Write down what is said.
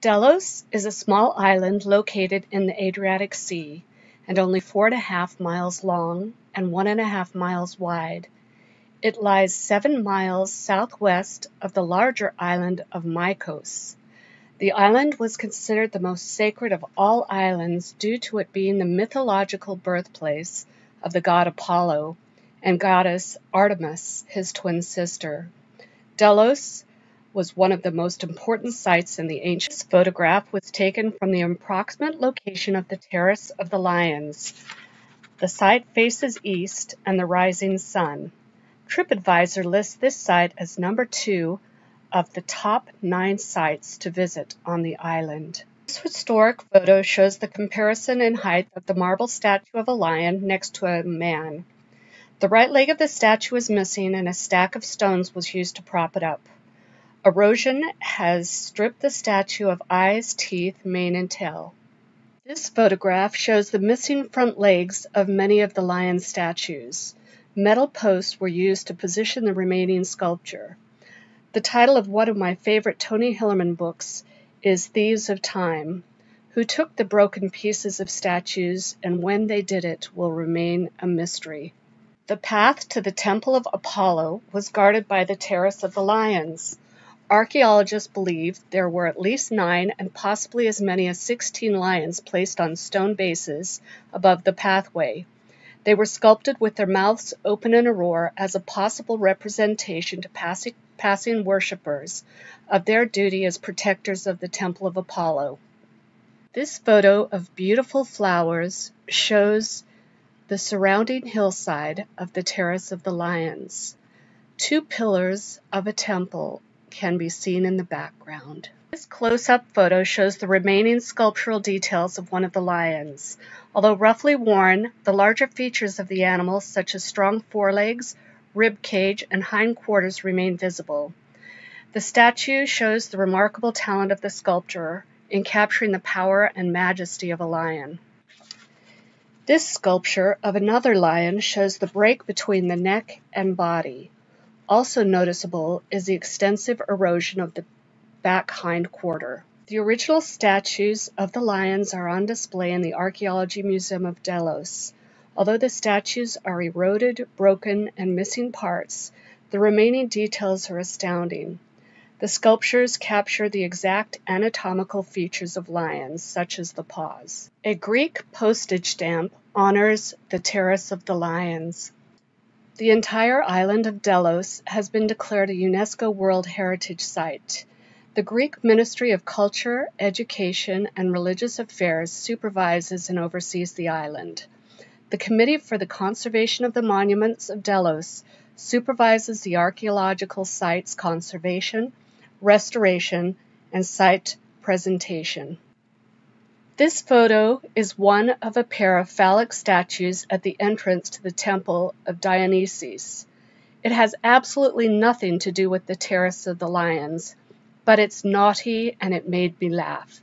Delos is a small island located in the Adriatic Sea and only four and a half miles long and one and a half miles wide. It lies seven miles southwest of the larger island of Mycos. The island was considered the most sacred of all islands due to it being the mythological birthplace of the god Apollo and goddess Artemis, his twin sister. Delos was one of the most important sites in the ancient. This photograph was taken from the approximate location of the Terrace of the Lions. The site faces east and the rising sun. TripAdvisor lists this site as number two of the top nine sites to visit on the island. This historic photo shows the comparison in height of the marble statue of a lion next to a man. The right leg of the statue is missing and a stack of stones was used to prop it up. Erosion has stripped the statue of eyes, teeth, mane, and tail. This photograph shows the missing front legs of many of the lion statues. Metal posts were used to position the remaining sculpture. The title of one of my favorite Tony Hillerman books is Thieves of Time. Who took the broken pieces of statues and when they did it will remain a mystery. The path to the Temple of Apollo was guarded by the Terrace of the Lions. Archaeologists believe there were at least nine and possibly as many as 16 lions placed on stone bases above the pathway. They were sculpted with their mouths open in a roar as a possible representation to passing, passing worshippers of their duty as protectors of the Temple of Apollo. This photo of beautiful flowers shows the surrounding hillside of the Terrace of the Lions. Two pillars of a temple can be seen in the background. This close-up photo shows the remaining sculptural details of one of the lions. Although roughly worn, the larger features of the animal, such as strong forelegs, rib cage, and hindquarters remain visible. The statue shows the remarkable talent of the sculptor in capturing the power and majesty of a lion. This sculpture of another lion shows the break between the neck and body. Also noticeable is the extensive erosion of the back hind quarter. The original statues of the lions are on display in the Archaeology Museum of Delos. Although the statues are eroded, broken, and missing parts, the remaining details are astounding. The sculptures capture the exact anatomical features of lions, such as the paws. A Greek postage stamp honors the Terrace of the Lions. The entire island of Delos has been declared a UNESCO World Heritage Site. The Greek Ministry of Culture, Education, and Religious Affairs supervises and oversees the island. The Committee for the Conservation of the Monuments of Delos supervises the archaeological site's conservation, restoration, and site presentation. This photo is one of a pair of phallic statues at the entrance to the temple of Dionysus. It has absolutely nothing to do with the Terrace of the Lions, but it's naughty and it made me laugh.